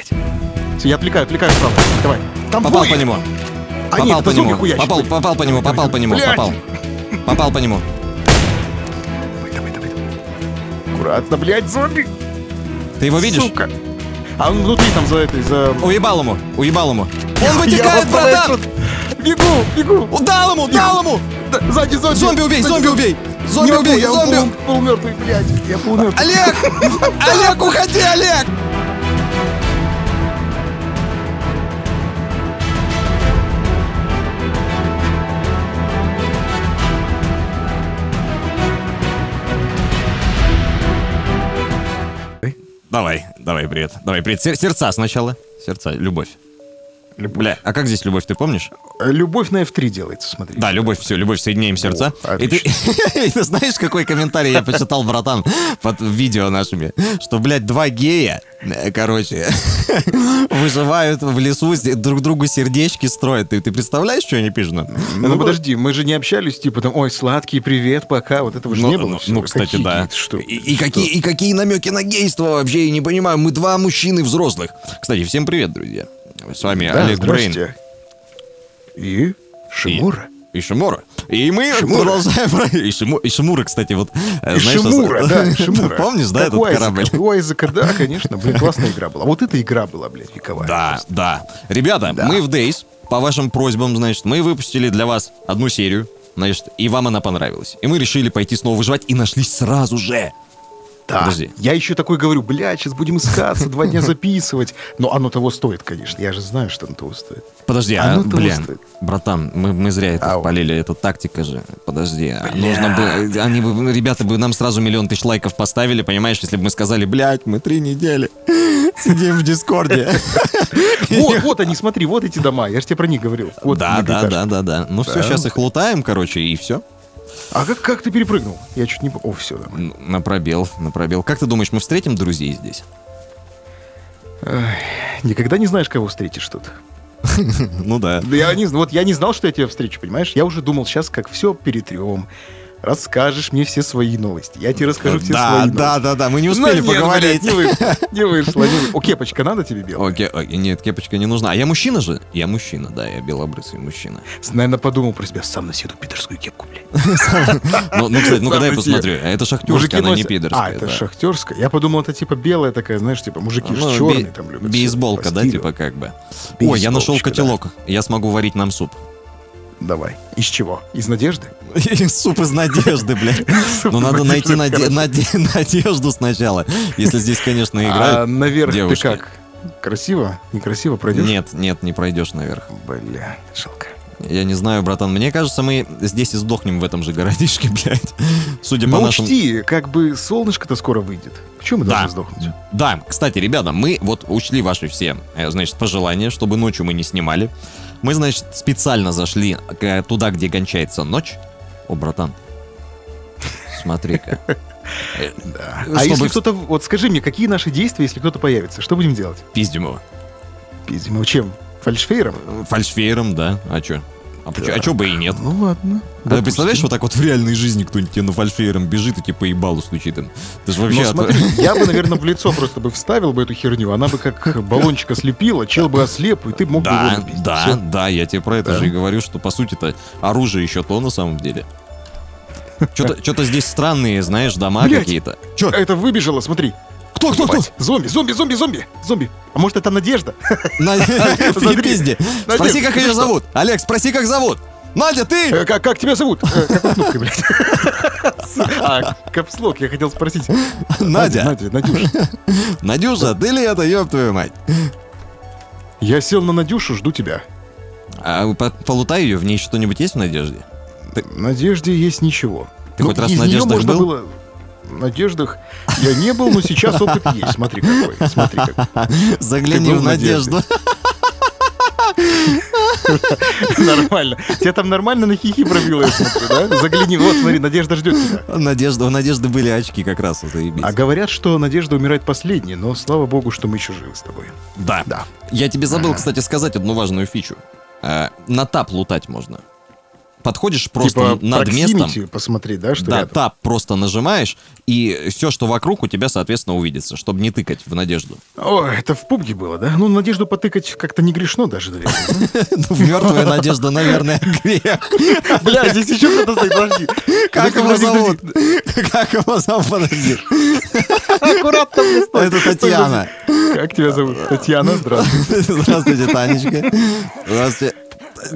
Блядь. Всё, я отвлекаю, отвлекаю справа. Давай. Там Попал по нему. А Попал нет, по нему. хуячит. Попал, попал по нему, попал по нему, Блядь. попал. Попал по нему. Давай, давай, давай. Аккуратно, блядь, зомби! Ты его видишь? Сука. А он внутри там за этой, за... Уебал ему, уебал ему. Он Я вытекает, братан! Бегу, бегу! Дал ему, дал ему! Сзади зомби! Зомби убей, зомби убей! Зомби убей, я зомби! пол, полумертвый, блядь. Я полумертвый. Олег! Олег, уходи, Олег! Давай, давай, привет. Давай, привет. Сер- сердца сначала. Сердца, любовь. Бля, а как здесь любовь, ты помнишь? Любовь на F3 делается, смотри. Да, любовь, все, любовь, соединяем сердца. О, и, ты, и ты знаешь, какой комментарий я почитал, братан, под видео нашими? Что, блядь, два гея, э, короче, выживают в лесу, друг другу сердечки строят. Ты, ты представляешь, что они пишут? нам? Ну, подожди, мы же не общались, типа там, ой, сладкий привет, пока, вот этого же Ну, не было. ну, ну, кстати, Какие да. Что? И, и какие, и какие намеки на гейство вообще, я не понимаю. Мы два мужчины взрослых. Кстати, всем привет, друзья. С вами Да, Олег Брейн. И Шимура. И Шимура. И мы Шимура. продолжаем. И, Шиму- и Шимура, кстати, вот... э, И знаешь, Шимура, что- да, и Шимура. Помнишь, да, Как этот у Айзека, корабль? У Айзека, да, конечно. Блин, классная игра была. Вот эта игра была, блядь, вековая. Да, просто. да. Ребята, Да. мы в Days, по вашим просьбам, значит, мы выпустили для вас одну серию, значит, и вам она понравилась. И мы решили пойти снова выживать и нашлись сразу же. Да. Подожди. Я еще такой говорю, блядь, сейчас будем искаться, два дня записывать. Но оно того стоит, конечно. Я же знаю, что оно того стоит. Подожди, А того блин, стоит. братан, мы, мы зря это Ау. спалили, это тактика же. Подожди, а Бля. нужно бы, они бы, ребята бы нам сразу миллион тысяч лайков поставили, понимаешь, если бы мы сказали, блядь, мы три недели сидим в Дискорде. Вот, вот они, смотри, вот эти дома. Я же тебе про них говорил. Да, да, да, да, да. Ну все, сейчас их лутаем, короче, и все. А как, как ты перепрыгнул? Я чуть не... О, все. На пробел, на пробел. Как ты думаешь, мы встретим друзей здесь? Никогда не знаешь, кого встретишь тут. Ну да. Да Я не, вот я не знал, что я тебя встречу, понимаешь? Я уже думал, сейчас как все перетрем. Расскажешь мне все свои новости. Я тебе расскажу все да, свои да, новости. да, да, мы не Ну, успели нет, поговорить. блядь, не вышло, не вышло. не вышло. О, кепочка надо тебе белая? Окей, окей, нет, кепочка не нужна. А я мужчина же? Я мужчина, да, я белобрысый мужчина. Наверное, подумал про себя, сам носил питерскую кепку, блядь. Ну, ну, кстати, дай по себе. посмотрю. А Это шахтерская, она не пидорская. А, это да. шахтерская. Я подумал, это типа белая такая, знаешь, типа мужики Ну, черные там любят. Бейсболка, да, типа как бы. Ой, я нашел котелок. Я смогу варить нам суп. Давай. Из чего? Из надежды? Суп из надежды, блядь. Суп Ну, надо найти надежду сначала. Если здесь, конечно, А играют. наверх девушки. ты как? Красиво? Некрасиво пройдешь? Нет, нет, не пройдешь наверх. Бля, жалко. Я не знаю, братан. Мне кажется, мы здесь и сдохнем в этом же городишке, блядь. Судя по Но нашим... учти, как бы солнышко-то скоро выйдет. Почему мы Да. должны сдохнуть? Да, кстати, ребята, мы вот учли ваши все, э, значит, пожелания, чтобы ночью мы не снимали. Мы, значит, специально зашли туда, где кончается ночь. О, братан, смотри-ка. Э, Да. А если кто-то... Вот скажи мне, какие наши действия, если кто-то появится? Что будем делать? Пиздим его. Пиздим его чем? Фальшфейером? Фальшфейером, да. А чё? А, почё- а чё бы и нет? Ну ладно. А Допустим. представляешь, вот так вот в реальной жизни кто-нибудь тебе на фальшфейером бежит и типа ебалу стучит им. Ты же вообще... Ну от- смотри, я бы, наверное, в лицо просто бы вставил бы эту херню, она бы как баллончика слепила, чел бы ослеп, и ты мог бы его Да, напиздить. да, Всё. да, я тебе про это Да. же и говорю, что по сути-то оружие еще то на самом деле. Что-то, здесь странные, знаешь, дома какие-то. Че? Это выбежало, смотри. Кто, кто, кто? Зомби, зомби, зомби, зомби, зомби. А может это Надежда? Пизде. Надежда, Спроси, как ее зовут. Олег, спроси, как зовут. Надя, ты? Э, Как, как тебя зовут? Э, Какой кнопкой, блядь? А, капслок, я хотел спросить. Надя. Надя, Надюша. Надюша, ты ли это, ёб твою мать? Я сел на Надюшу, жду тебя. А по- полутай ее, в ней что-нибудь есть в надежде? В Надежде есть ничего. Ты хоть раз в неё Надеждах был? Надеждах я не был, но сейчас опыт есть. Смотри какой, смотри какой. Загляни в надежду. Нормально. Тебя там нормально на хихи пробило, я смотрю, да? Загляни, вот, смотри, Надежда ждет тебя. Надежда, у Надежды были очки как раз, заебись. А говорят, что Надежда умирает последней, но слава богу, что мы еще живы с тобой. Да. Да. Я тебе забыл, кстати, сказать одну важную фичу. Э, На тап лутать можно. Подходишь просто типа над местом. посмотреть, да, что Да, рядом. тап просто нажимаешь, и все, что вокруг, у тебя, соответственно, увидится, чтобы не тыкать в надежду. О, это в пубге было, да? Ну, надежду потыкать как-то не грешно даже. Ну, Мертвая надежда, наверное, грех. Бля, здесь еще кто-то стоит, подожди. Как его зовут? Как его зовут? Подожди. Аккуратно, бля, стой. Это Татьяна. Как тебя зовут? Татьяна, здравствуй. Здравствуйте, Танечка. Здравствуйте.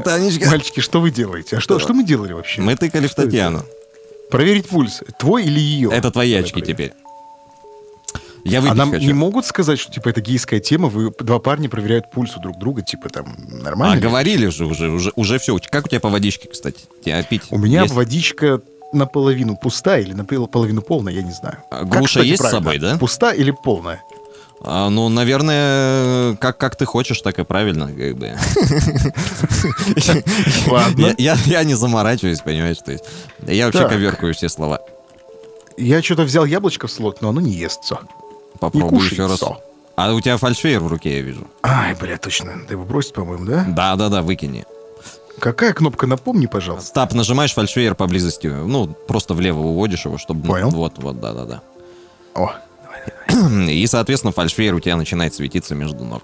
Танечка. Мальчики, что вы делаете? А что, что мы делали вообще? Мы тыкали в? Татьяну. Проверить пульс. Твой или ее? Это твои Давай очки проверим. теперь. Я А нам хочу. не могут сказать, что типа это гейская тема, вы два парня проверяют пульс у друг друга, типа там нормально? А, ли? говорили же уже, уже, уже все. Как у тебя по водичке, кстати? Тебя пить У меня есть? водичка наполовину пустая или наполовину полная, я не знаю. А Как, груша кстати, есть с правильно? собой, да? Пуста или полная? А, ну, наверное, как, как ты хочешь, так и правильно, как бы. Ладно. Я, не заморачиваюсь, понимаешь, то есть. Я вообще Так. коверкаю все слова. Я что-то взял яблочко в слот, но оно не естся. Попробую еще раз. А у тебя фальшфейер в руке, я вижу. Ай, бля, точно. Ты его бросить, по-моему, да? Да, да, да, выкини. Какая кнопка, напомни, пожалуйста. Стап нажимаешь, фальшфейер поблизости. Ну, просто влево уводишь его, чтобы... Понял. Вот, вот, да, да, да. О, И, соответственно, фальшфейер у тебя начинает светиться между ног.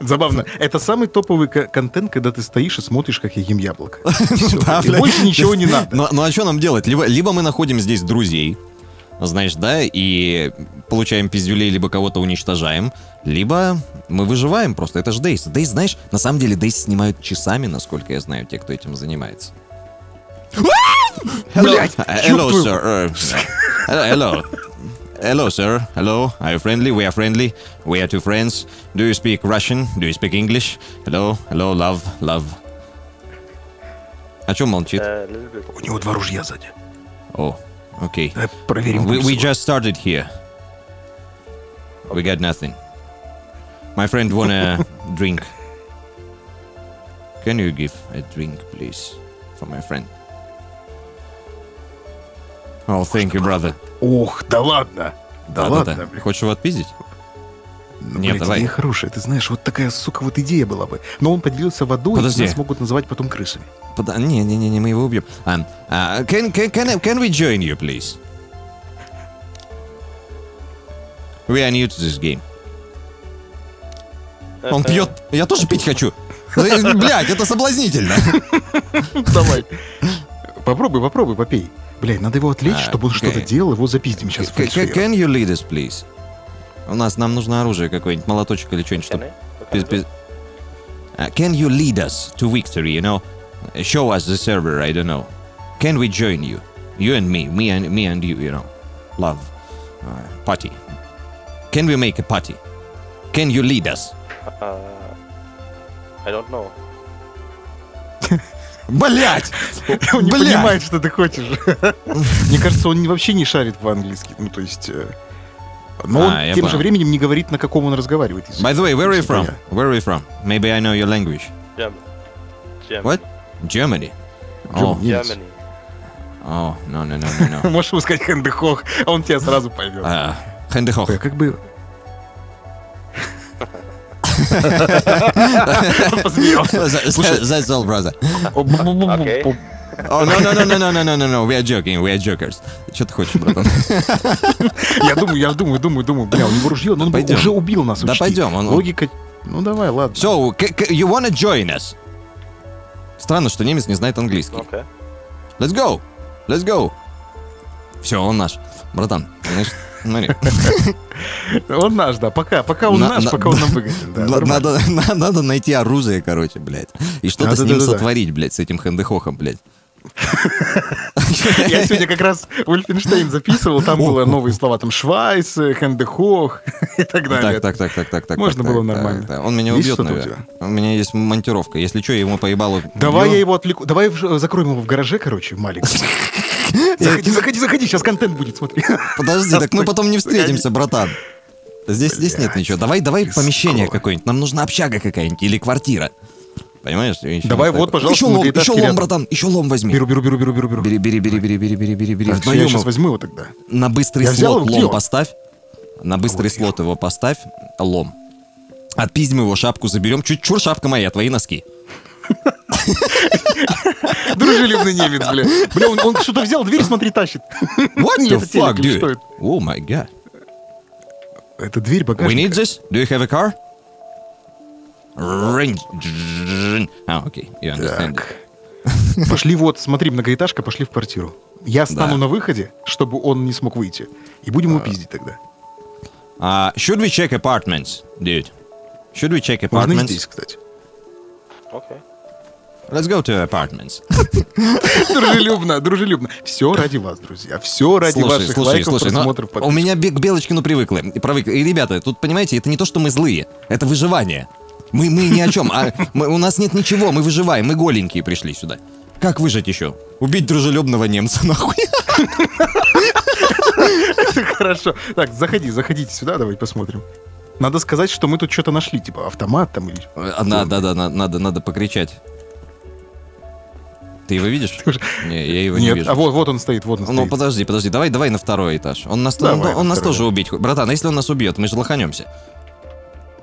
забавно. Это самый топовый ко- контент, когда ты стоишь и смотришь, как я ем яблоко. Больше ничего не надо. Ну, а что нам делать? Либо, либо мы находим здесь друзей, знаешь, да, и получаем пиздюлей, либо кого-то уничтожаем, либо мы выживаем просто. Это же Дейс. Дейс, знаешь, на самом деле Дейс снимают часами, насколько я знаю, те, кто этим занимается. Блядь, Uh, ёб hello, твою- sir. Uh, hello, hello. Hello, sir. Hello. Are you friendly? We are friendly. We are two friends. Do you speak Russian? Do you speak English? Hello, hello, love, love. О чем молчит? A little bit. У него два ружья сзади. О, окей. Давай проверим. We, пульс we его. just started here. We got nothing. My friend wanna drink. Can you give a drink, please, for my friend? Oh, thank you, brother. Ох, да ладно. Да ладно, блин. Хочешь его отпиздить? Ну, Нет, блядь, давай. идея хорошая. Ты знаешь, вот такая, сука, вот идея была бы. Но он поделился водой, Подожди. и нас могут называть потом крысами. Пода- Не, не, не, не, мы его убьем. Um, uh, can, can, can, can we join you, please? We are new to this game. Он пьет. Я тоже пить хочу. Блять, это соблазнительно. Давай. Попробуй, попробуй, попей. Блядь, надо его отвлечь, А, чтобы он что-то делал, его запиздим сейчас. К- Can you lead us, please? У нас, нам нужно оружие какое-нибудь, молоточек или что-нибудь, Can чтобы... Can? Uh, can you lead us to victory, you know? Show us the server, I don't know. Can we join you? You and me, me and me and you, you know. Love. Uh, party. Can we make a party? Can you lead us? Uh, I don't know. Блять! Он не Блядь! понимает, что ты хочешь. Мне кажется, он вообще не шарит по-английски. Ну, то есть... э, Но он А, я тем же понял. временем не говорит, на каком он разговаривает. By the way, where are you from? Where are you from? Maybe I know your language. German. German. What? Germany. Oh. Germany. oh, no, no, no, no, no. Можешь ему сказать хэндехох, а он тебя сразу поймет. Хендехох. Ой, а как бы... That's all, brother. Окей. Oh, no, no, no, no, no, no, no, no, no. We are joking, we are jokers. Что ты хочешь, братан? Я думаю, я думаю, думаю, думаю, бля, у него ружье, но он уже убил нас. Да пойдем, он- Логика... Ну давай, ладно. So, you wanna join us? Странно, что немец не знает английский. Okay. Let's go! Let's go! Все, он наш. Братан, знаешь, смотри. Он наш, да, пока, пока он На- наш, на- пока он нам выгоден. да, Н- нормально. Надо, на- надо найти оружие, короче, блядь. И что-то с ним сотворить, блядь, с этим хендехохом, блядь. Я сегодня как раз Ульфенштейн записывал, там о, новые слова, там Швайц, Хендехох и так далее. Так, так, так, так, так. Можно было нормально. Он меня убьет, наверное. У меня есть монтировка. Если что, я ему поебалу. Давай я его отвлеку. Давай закроем его в гараже, короче, маленьком. Заходи, заходи, заходи, сейчас контент будет, смотри. Подожди, так мы потом не встретимся, братан. Здесь, здесь нет ничего. Давай, давай помещение какое-нибудь. Нам нужна общага какая-нибудь или квартира. Понимаешь? Еще Давай так вот, пожалуйста, Еще лом, еще лом, рядом. братан, еще лом возьми. Беру, беру, беру, беру, беру, беру. Бери, бери, бери, бери, бери, бери, бери, бери. Так, я сейчас возьму его тогда. на быстрый Я слот лом он? поставь. На быстрый Вот слот его поставь. Лом. Отпиздим его, шапку заберем. Чуть чур, шапка моя, твои носки. Дружелюбный немец, бля. Бля, он, он что-то взял, дверь, смотри, тащит. What the fuck, dude? Oh my god. Это дверь We багажника. need this? Do you have a car? А, окей, understand. Так. Пошли вот, смотри, многоэтажка, пошли в квартиру. Я стану Да. на выходе, чтобы он не смог выйти. И будем его пиздить тогда. Uh, should we check apartments, dude? Should we check Можно apartments? здесь, кстати. Okay. Let's go to apartments. Дружелюбно, дружелюбно. Все ради вас, друзья. Все ради Слушай, ваших слушай, лайков, слушай, ну, просмотров, у подписок. меня к Белочкину привыкли. И привыкли. И, ребята, тут, понимаете, это не то, что мы злые. Это выживание. Мы, мы ни о чем. А мы- у нас нет ничего, мы выживаем. Мы голенькие пришли сюда. Как выжить еще? Убить дружелюбного немца, нахуй. Хорошо. Так, заходи, заходите сюда, давай посмотрим. Надо сказать, что мы тут что-то нашли, типа автомат там или... А, Да, да, да, на- надо, надо покричать. Ты его видишь? Не, я его не Нет, вижу. а вот, вот он стоит, вот он Ну, стоит. подожди, подожди, давай, давай на второй этаж. Он нас, Давай он, он на нас тоже убить. Братан, а если он нас убьет, мы же лоханемся.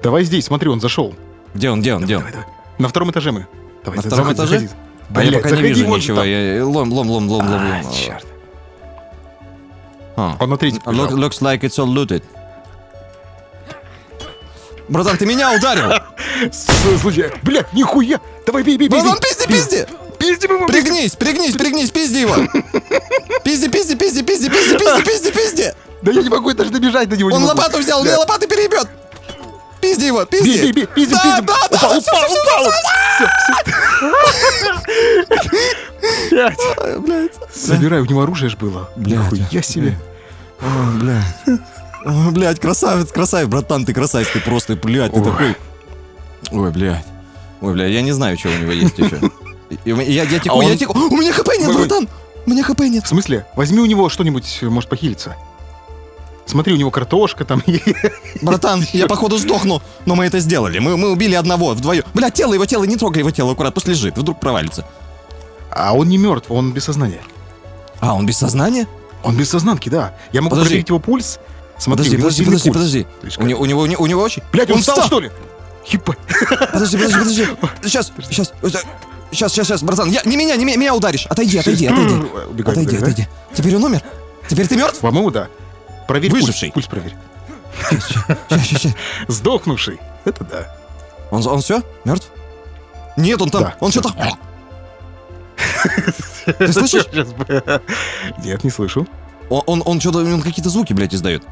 Давай здесь, смотри, он зашел. Где он, где он, где он? Давай, давай. На втором этаже мы. Давай, На втором заходи, этаже? заходи. А я Блядь, пока не заходи, вижу вот ничего. там. Я, лом, лом, лом, лом, лом, А, лом. черт. А. Он на третий Look- looks like it's all looted. Братан, ты меня ударил! Слушай, бля, нихуя! Давай, бей, бей, бей. Бей. пизди, пизди! Пизди его. Пригнись, пригнись, пригнись, пизди его! Пизди, пизди, пизди, пизди, пизди, пизди, пизди, пизди! Да я не могу даже добежать до него. не Он лопату взял, мне лопаты перебьет! Пизди его, пизди! бей, бей, пиздим, Да, да, да, упал, упал, упал. Всё, всё. Блядь. Ай, блядь. Собирай, у него оружие ж было. Блядь. Нихуя себе. О, блядь. О, блядь, красавец, красавец, братан, ты красавец, ты просто, блядь, ты такой. Ой, блядь. Ой, блядь, я не знаю, что у него есть еще. Я, я теку, А я он- теку. У меня хп нет, братан! У меня хп нет. В смысле? Возьми у него что-нибудь, может похилиться. Смотри, у него картошка там. Братан, я походу сдохну, но мы это сделали. Мы, мы убили одного вдвоем. Блядь, тело его, тело, не трогай его тело, аккурат, пусть лежит, вдруг провалится. А он не мертв, он без сознания. А, он без сознания? Он без сознанки, да. Я могу Подожди. проверить его пульс. Смотри, Подожди, у него подожди, подожди, пульс. подожди. Есть У как? него, у него, у него очень... Блядь, он, встал, что ли? Ебать. Подожди, подожди, подожди. Сейчас, сейчас, сейчас, сейчас, сейчас, братан, я, не меня, не меня, меня ударишь. Отойди, отойди, отойди. Убегай, Отойди, убегай, да? отойди. Теперь он умер? Теперь ты мертв? По-моему, да. Проверь Выживший. пульс. Пульс проверь. Сейчас, сейчас, сейчас. Сдохнувший. Это да. Он, он все? Мертв? Нет, он там, Да, он что-то... Ты слышишь? Нет, не слышу. Он, он, он что-то, он какие-то звуки, блядь, издает.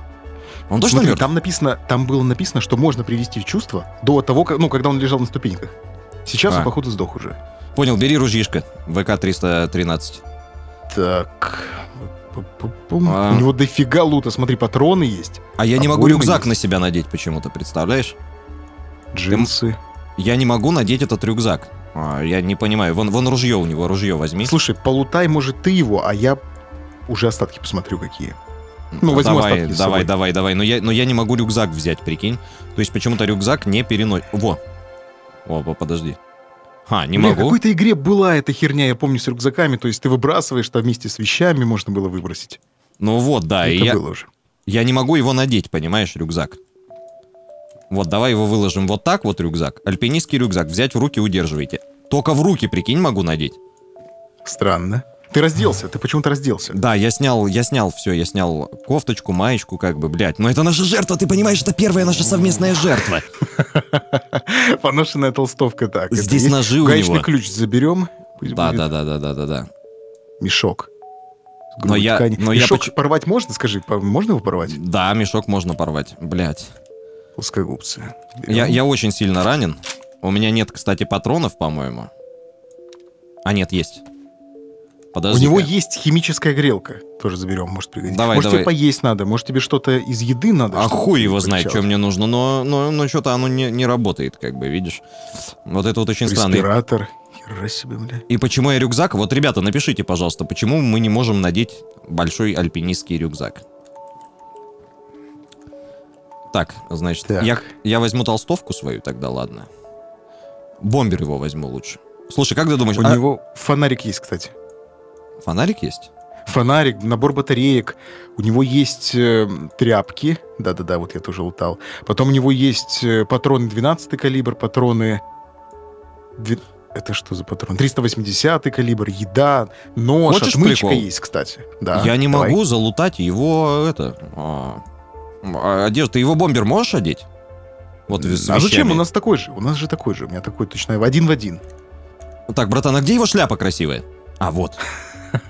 Он точно Смотри, мертв? там написано, там было написано, что можно привести в чувство до того, как, ну, когда он лежал на ступеньках. Сейчас А. он, походу, сдох уже. Понял, бери ружьишко. ВК-313. Так. А. У него дофига лута. Смотри, патроны есть. А я не могу рюкзак есть. на себя надеть почему-то, представляешь? Джинсы. Я не могу надеть этот рюкзак. А, я не понимаю. Вон, вон ружье у него, ружье возьми. Слушай, полутай, может, ты его, а я уже остатки посмотрю, какие. Ну, возьму давай, остатки давай, давай, давай. Но я, но я не могу рюкзак взять, прикинь. То есть почему-то рюкзак не переносит. Во. О, по- подожди. Ха, не Бля, могу. в какой-то игре была эта херня, я помню, с рюкзаками. То есть ты выбрасываешь, там вместе с вещами можно было выбросить. Ну вот, да. и Это я, было уже. я не могу его надеть, понимаешь, рюкзак. Вот, давай его выложим вот так вот рюкзак. Альпинистский рюкзак. Взять в руки, удерживайте. Только в руки, прикинь, могу надеть. Странно. Ты разделся, ты почему-то разделся. Да, я снял, я снял все, я снял кофточку, маечку, как бы, блядь. Но это наша жертва, ты понимаешь, это первая наша совместная жертва. Поношенная толстовка так. Здесь ножи у него. ключ заберем. Да, да, да, да, да, да, да. Мешок. Но я- но я Мешок поч- порвать можно? Скажи, можно его порвать? Да, мешок можно порвать, блядь. Плоскогубцы. Я, я очень сильно ранен. У меня нет, кстати, патронов, по-моему. А нет, есть. У Подожди. него есть химическая грелка. Тоже заберем, может пригодится. Давай, может давай. тебе поесть надо, может тебе что-то из еды надо. А хуй его знает, что мне нужно, но, но, но что-то оно не, не работает, как бы, видишь. Вот это вот очень странно. Респиратор. Хера себе, бля. И почему я рюкзак? Вот, ребята, напишите, пожалуйста, почему мы не можем надеть большой альпинистский рюкзак? Так, значит, Так. Я, я возьму толстовку свою, тогда ладно. Бомбер его возьму лучше. Слушай, как ты думаешь, У а него фонарик есть, кстати. Фонарик есть? фонарик, набор батареек. У него есть э, тряпки. Да-да-да, вот я тоже лутал. Потом у него есть э, патроны 12 калибр, патроны... Дви- Это что за патрон? 380 калибр, еда, нож, Хочешь отмычка прикол? есть, кстати. Да, Я не давай. могу залутать его, это... а, а, одежду. Ты его бомбер можешь одеть? Вот А зачем? У нас такой же. У нас же такой же. У меня такой точно один в один. Так, братан, а где его шляпа красивая? А, вот.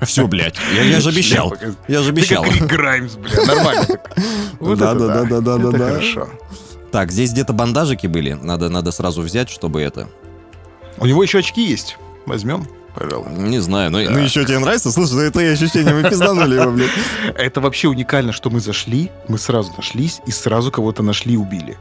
Все, блядь. Я, я же обещал. Я же Ты обещал. как Рик Граймс, бля, нормально так. Вот Да, это да, да, да, да, Это да, да. хорошо. Так, здесь где-то бандажики были. Надо, надо сразу взять, чтобы это... У него еще очки есть. Возьмем, пожалуй. Не знаю, но, Да. ну еще тебе нравится? Слушай, это ощущение, мы пизданули его, блядь. Это вообще уникально, что мы зашли, мы сразу нашлись и сразу кого-то нашли и убили.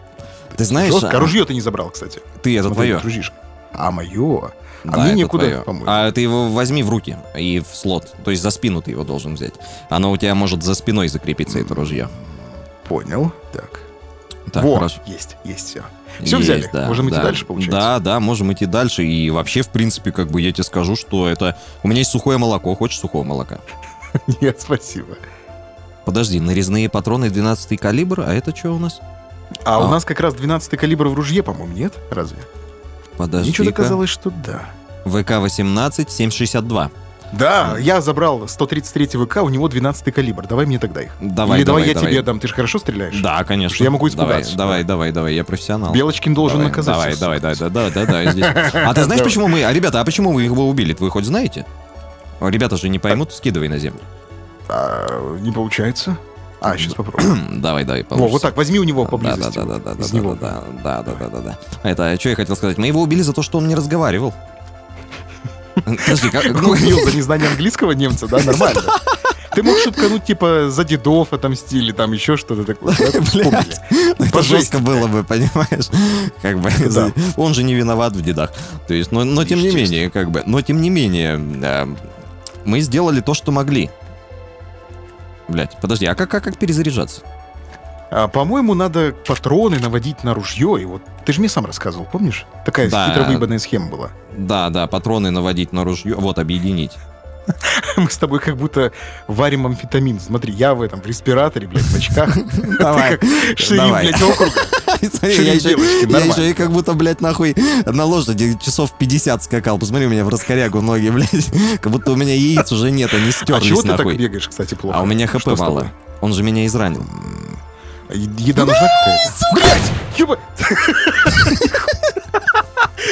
Ты знаешь, Жестко. а, Ружье ты не забрал, кстати. ты, это Смотри, твое. дружишка. А мое? А Да, мне некуда, твое. А ты его возьми в руки и в слот. То есть за спину ты его должен взять. Оно у тебя может за спиной закрепиться, это ружье. Понял. Так. Так, Во, хорошо. есть, есть все. Все Есть, взяли? да, Можем идти да. дальше, получается? Да, да, можем идти дальше. И вообще, в принципе, как бы я тебе скажу, что это... У меня есть сухое молоко. Хочешь сухого молока? Нет, спасибо. Подожди, нарезные патроны 12 калибр, а это что у нас? А, А. у нас как раз 12 калибр в ружье, по-моему, нет? Разве? Подожди. Ничего доказалось, что да. ВК-18, 762. Да, я забрал 133 ВК, у него 12 калибр. Давай мне тогда их. Давай, Или давай, давай, я давай. тебе дам, ты же хорошо стреляешь? Да, конечно. я могу Давай, испугаться. Давай, давай, давай, я профессионал. Белочкин должен давай, наказать. Давай, всех. давай, давай, да, да, да, да, здесь. А ты знаешь, Давай. почему мы... А, ребята, а почему вы его убили? Вы хоть знаете? Ребята же не поймут, скидывай на землю. А, не получается? А, сейчас попробуем. Давай, давай, Во, получится. вот так, возьми у него поблизости. да, да, да, да, из да, него. да, да, да, да, да, да. Это, что я хотел сказать? Мы его убили за то, что он не разговаривал. Подожди, как, ну, Убил за незнание английского немца, да, нормально. Ты мог шуткануть, типа, за дедов отомстили, там еще что-то такое. там вспомнили. это жестко было бы, понимаешь? Как бы, он же не виноват в дедах. То есть, но, но тем не менее, как бы, но тем не менее, э, мы сделали то, что могли. Блять, подожди, а как, как, как перезаряжаться? А, по-моему, надо патроны наводить на ружье. И вот ты же мне сам рассказывал, помнишь? Такая Да. хитро выебанная схема была. Да, да, патроны наводить на ружье, вот, объединить. Мы с тобой как будто варим амфетамин. Смотри, я в этом, в респираторе, блядь, в очках. Давай, шериф, блядь, округа. Смотри, я еще, я и как будто, блядь, нахуй на лошади часов 50 скакал. Посмотри, у меня в раскорягу ноги, блядь. Как будто у меня яиц уже нет, они А стерлись чего ты так бегаешь, кстати, плохо? А у меня хп мало. Он же меня изранил. Еда нужна какая-то? Блядь! Ёба!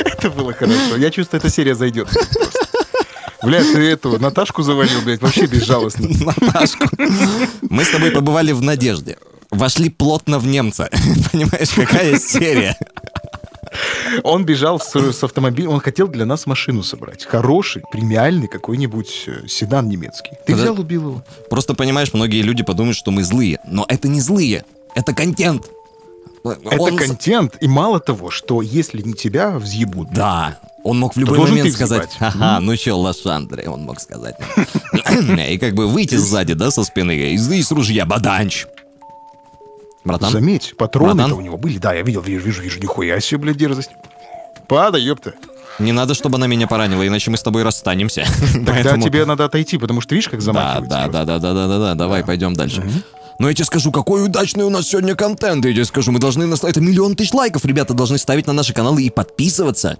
Это было хорошо. Я чувствую, эта серия зайдет. Блядь, ты эту Наташку завалил, блядь, вообще безжалостно. Наташку. Мы с тобой побывали в Надежде. Вошли плотно в немца. Понимаешь, какая серия? Он бежал с, с автомобилем, он хотел для нас машину собрать. Хороший, премиальный какой-нибудь э, седан немецкий. Ты Подо- взял, убил его. Просто понимаешь, многие люди подумают, что мы злые. Но это не злые. Это контент. Это Он контент, и мало того, что если не тебя взъебут, Да. Он мог в любой момент сказать, ага, ну чё, лошандре, он мог сказать. И как бы выйти сзади, да, со спины, и и с ружья, баданч. Братан, заметь, Братан? у него были. Да, я видел, вижу, вижу, вижу, нихуя себе, блядь, дерзость. Падай, ёпта. не надо, чтобы она меня поранила, иначе мы с тобой расстанемся. Тогда Поэтому- тебе надо отойти, потому что видишь, как замахивается. да, да, да, да, да, да, да, давай, пойдем дальше. Но я тебе скажу, какой удачный у нас сегодня контент. Я тебе скажу, мы должны... Это миллион тысяч лайков, ребята, должны ставить на наши каналы и подписываться.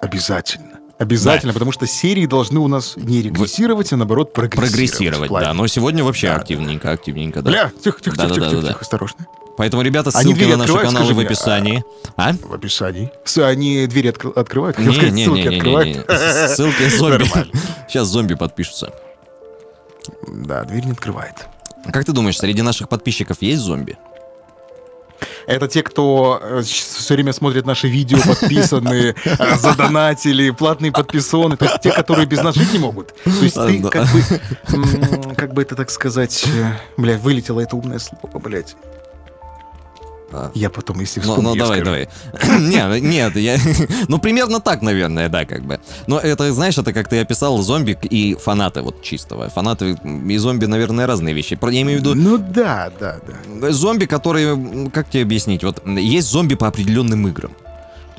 Обязательно. Обязательно, потому что серии должны у нас не регрессировать, а наоборот прогрессировать. Прогрессировать, да. Но сегодня вообще Да, активненько, активненько, да. Бля, тихо, тихо, Да, тихо, да, тихо, да, да. тихо, осторожно. Поэтому, ребята, Они ссылки двери на наши открывают, каналы в мне, описании. А? В описании. Они двери откры- открывают, хотел сказать, ссылки Не-не-не-не-не. открывают. Ссылки зомби. Сейчас зомби подпишутся. Да, дверь не открывает. Как ты думаешь, среди наших подписчиков есть зомби? Это те, кто все время смотрит наши видео, подписанные, э, задонатили, платные подписоны. То есть те, которые без нас жить не могут. То есть ты как бы, как бы это так сказать, э, бля, вылетело это умное слово, блядь. А. Я потом, если Ну, вспомню, ну я давай, скажу. давай. Нет, нет, я... Ну, примерно так, наверное, да, как бы. Но это, знаешь, это как ты описал зомби и фанаты вот чистого. Фанаты и зомби, наверное, разные вещи. Я имею в виду Ну да, да, да. зомби, которые, как тебе объяснить, вот есть зомби по определенным играм.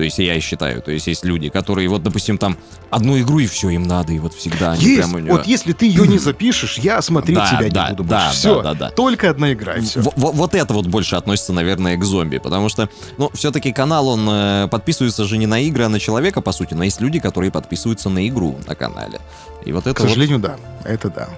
То есть я считаю. То есть есть люди, которые вот, допустим, там одну игру и все им надо, и вот всегда они Есть. прям у него- Вот если ты ее не запишешь, я смотреть Да, тебя да, не буду да, больше. Все. да, да, да. Только одна игра, и все. Вот это вот больше относится, наверное, к зомби, потому что, ну, все-таки канал, он э, подписывается же не на игры, а на человека, по сути, но есть люди, которые подписываются на игру на канале. И вот К это вот, сожалению, да. Это да.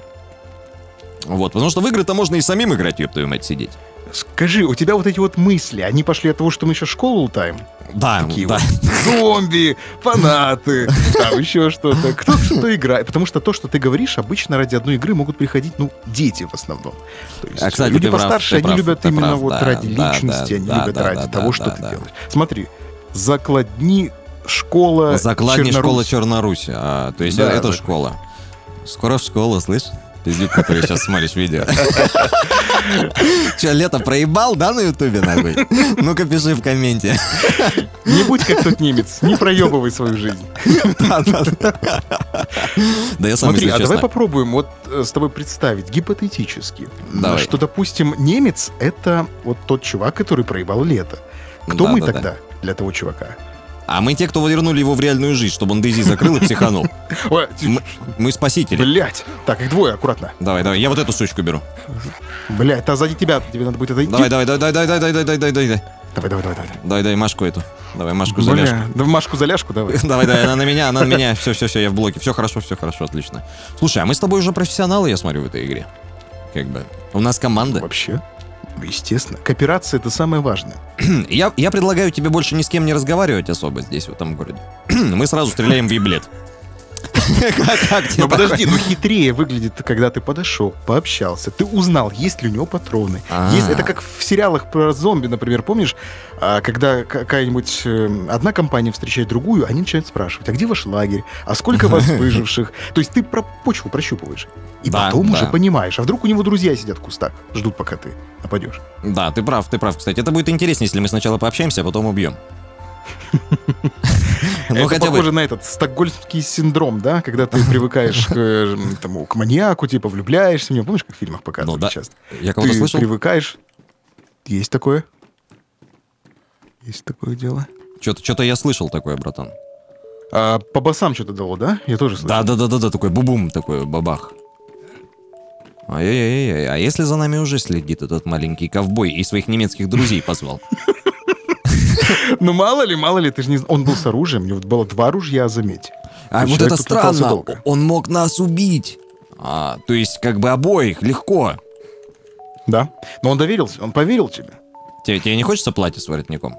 Вот, потому что в игры-то можно и самим играть, ёб твою мать, сидеть. Скажи, у тебя вот эти вот мысли, они пошли от того, что мы еще школу лутаем? Да, Такие да. вот зомби, фанаты, там еще что-то. Кто что играет. Потому что то, что ты говоришь, обычно ради одной игры могут приходить, ну, дети в основном. То есть А, кстати, люди прав, постарше, ты они прав, любят именно прав, вот да, ради да, личности, да, они любят ради того, что ты делаешь. Смотри, закладни школа Закладни Чернорусь. школа Чернорусь. А, то есть Да, это школа. Скоро в школу, слышь? Пиздюк, который сейчас смотришь видео. Че, лето проебал, да, на ютубе, нахуй? Ну-ка, пиши в комменте. Не будь как тот немец, не проебывай свою жизнь. Да я сам, Смотри, а давай попробуем вот э, с тобой представить гипотетически, Давай. что, допустим, немец — это вот тот чувак, который проебал лето. Кто Да, мы да, да. тогда для того чувака? А мы те, кто вернули его в реальную жизнь, чтобы он Дейзи закрыл и психанул. Ой, Мы, мы спасители. Блять. Так, их двое, аккуратно. Давай, давай, я вот эту сучку беру. Блять, а сзади тебя, тебе надо будет отойти. Давай, давай, давай, давай, давай, давай, давай, давай, давай, давай. давай, давай, давай. давай. Дай Машку эту. Давай, Машку за ляжку. Бля, да Машку за ляжку давай. Давай, давай, она на меня, она на меня. Все, все, все, я в блоке. Все хорошо, все хорошо, отлично. Слушай, а мы с тобой уже профессионалы, я смотрю, в этой игре. Как бы. У нас команда. Вообще, естественно. Кооперация — это самое важное. Я, я предлагаю тебе больше ни с кем не разговаривать особо здесь, в этом городе. Мы сразу стреляем в еблет. Такое? подожди, ну хитрее выглядит, когда ты подошел, пообщался, ты узнал, есть ли у него патроны. А. Есть, это как в сериалах про зомби, например, помнишь, а, когда какая-нибудь э, одна компания встречает другую, они начинают спрашивать, а где ваш лагерь, а сколько вас выживших. То есть ты про почву прощупываешь. И Да, потом да. уже понимаешь, а вдруг у него друзья сидят в кустах, ждут, пока ты нападешь. Да, ты прав, ты прав. Кстати, это будет интереснее, если мы сначала пообщаемся, а потом убьем. Ну, это похоже бы... на этот стокгольмский синдром, да, когда ты привыкаешь к, э, тому, к маньяку, типа влюбляешься в него. Помнишь, как в фильмах показывают Ну да. часто? Я кого-то ты слышал? привыкаешь. Есть такое. Есть такое дело. Что-то я слышал такое, братан. А, по басам что-то дало, да? Я тоже слышал. Да-да-да-да, такой бубум, такой бабах. Ай-яй-яй, а если за нами уже следит этот маленький ковбой и своих немецких друзей позвал? Ну, мало ли, мало ли, ты же не... Он был с оружием, у него было два ружья, заметь. А вот это странно, он мог нас убить. А, то есть как бы обоих, легко. Да. Но он доверился, он поверил тебе. Тебе, тебе не хочется платье с воротником?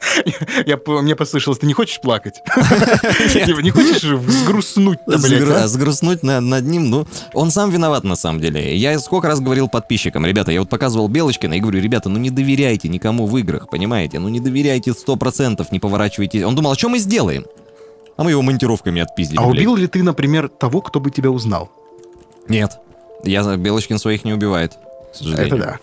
Я, мне послышалось, ты не хочешь плакать? Типа, Не хочешь сгрустнуть-то, блядь, Сгру- а? Сгрустнуть на- над ним, ну, он сам виноват на самом деле. Я сколько раз говорил подписчикам, ребята, я вот показывал Белочкина и говорю, ребята, ну не доверяйте никому в играх, понимаете? Ну не доверяйте сто процентов, не поворачивайте. Он думал, а что мы сделаем? А мы его монтировками отпиздили. А убил ли ты, например, того, кто бы тебя узнал? Нет. Я Белочкин своих не убивает, к сожалению. Это да.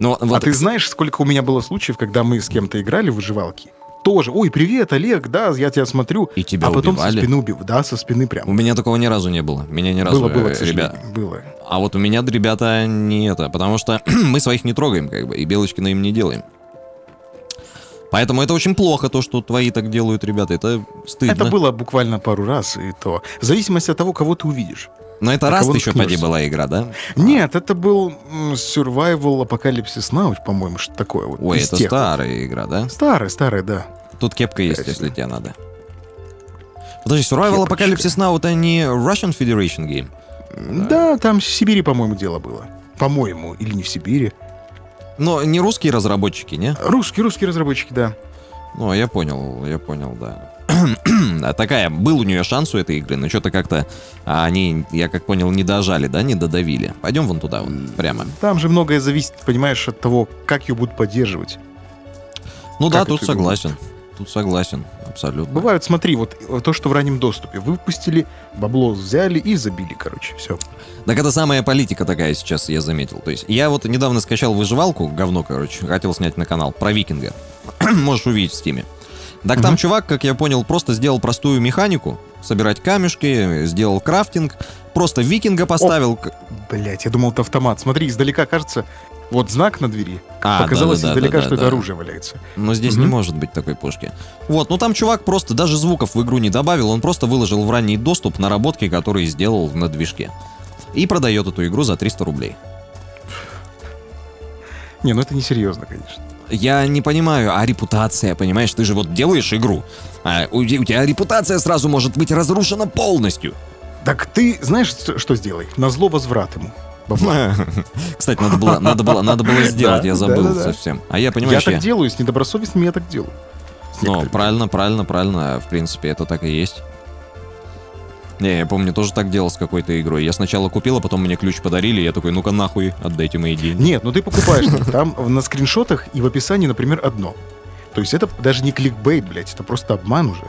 Но А вот ты знаешь, сколько у меня было случаев, когда мы с кем-то играли в выживалки? Тоже. Ой, привет, Олег, да, я тебя смотрю. И тебя а потом убивали? со спины убил. Да, со спины у прям. меня такого ни разу не было. Меня ни разу, Было, было, э, к ребят. Было. А вот у меня ребята не это, потому что мы своих не трогаем, как бы, и Белочкина им не делаем. Поэтому это очень плохо, то, что твои так делают, ребята. Это стыдно. Это было буквально пару раз, и то. В зависимости от того, кого ты увидишь. Но это раз еще поди была игра, да? Нет, это был Survival Apocalypse Now, по-моему, что такое. Вот, Ой, это тех старая игра, да? Старая, старая, да. Тут кепка есть, Какая если тебе надо. Подожди, Survival Кепочка. Apocalypse Now это не Russian Federation game? Да, там в Сибири, по-моему, дело было. По-моему, или не в Сибири. Но не русские разработчики, не? Русские, русские разработчики, да. Ну, я понял, я понял, да. Такая, был у нее шанс у этой игры, но что-то как-то а, они, я как понял, не дожали, да, не додавили. Пойдем вон туда, вот, прямо. Там же многое зависит, понимаешь, от того, как ее будут поддерживать. Ну да, Как тут эту игру? согласен. Тут согласен, абсолютно. Бывают, смотри, вот э, то, что в раннем доступе. Выпустили, бабло взяли и забили, короче, все. Так это самая политика такая сейчас, я заметил. То есть я вот недавно скачал выживалку, говно, короче, хотел снять на канал, про викинга. Можешь увидеть в стиме. Так там Мгм. чувак, как я понял, просто сделал простую механику, собирать камешки, сделал крафтинг, просто викинга поставил. Блять, я думал, это автомат. Смотри, издалека кажется, Вот знак на двери. А, Показалось да-да-да, издалека, да-да, что это да. оружие валяется. Но здесь не Мгм. может быть такой пушки. Вот, ну там чувак просто даже звуков в игру не добавил, он просто выложил в ранний доступ наработки, которые сделал на движке. И продает эту игру за 300 рублей. Не, ну это несерьезно, конечно. Я не понимаю, а репутация, понимаешь, ты же вот делаешь игру, а у, у тебя репутация сразу может быть разрушена полностью. Так ты знаешь, что сделай? На зло возврат ему. бабла. Кстати, надо было, надо было, надо было сделать, я забыл да, да, да. совсем. А я, Я понимаешь, так я... делаю, с недобросовестными я так делаю. Ну, правильно, правильно, правильно. В принципе, это так и есть. Не, я помню, тоже так делал с какой-то игрой. Я сначала купил, а потом мне ключ подарили, я такой, ну-ка нахуй, отдайте мои деньги. Нет, ну ты покупаешь. Там на скриншотах и в описании, например, одно. То есть это даже не кликбейт, блядь, это просто обман уже.